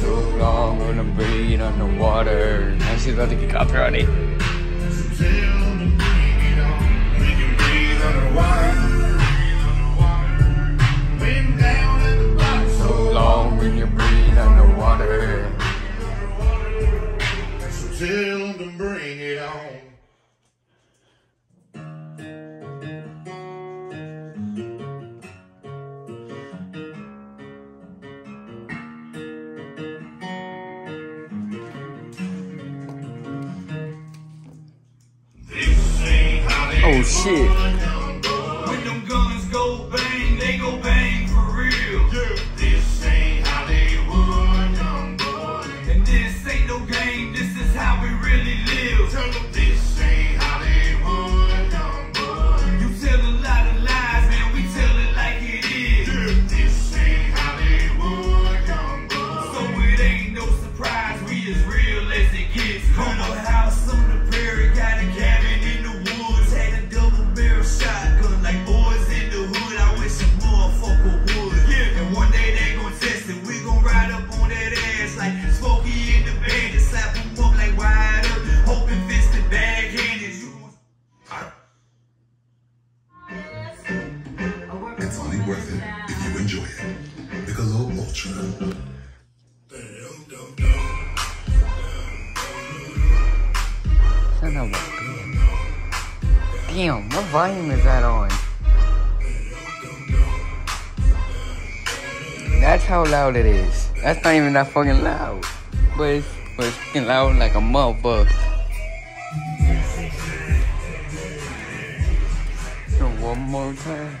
So breathe underwater. Now she's about to get copyrighted. So long when you breathe underwater. Tell them bring it on. Oh shit. When them guns go bang, they go bang for real. This ain't Hollywood, young boy. And this ain't no worth it if you enjoy it. Michelob Ultra. Son of a. Damn, what volume is that on? That's how loud it is. That's not even that fucking loud. But it's, but it's fucking loud like a motherfucker. So one more time.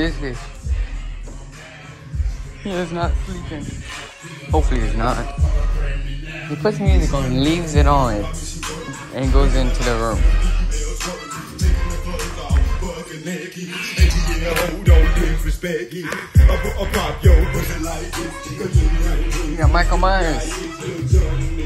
This. He is not sleeping. Hopefully he's not. He puts music on, leaves it on, and goes into the room. Got Michael Myers.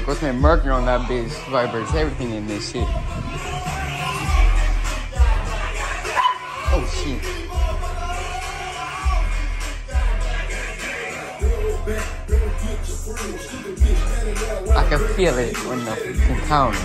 Dog, what's mercury on that bitch vibrates everything in this shit. Oh shit. I can feel it when the encounter.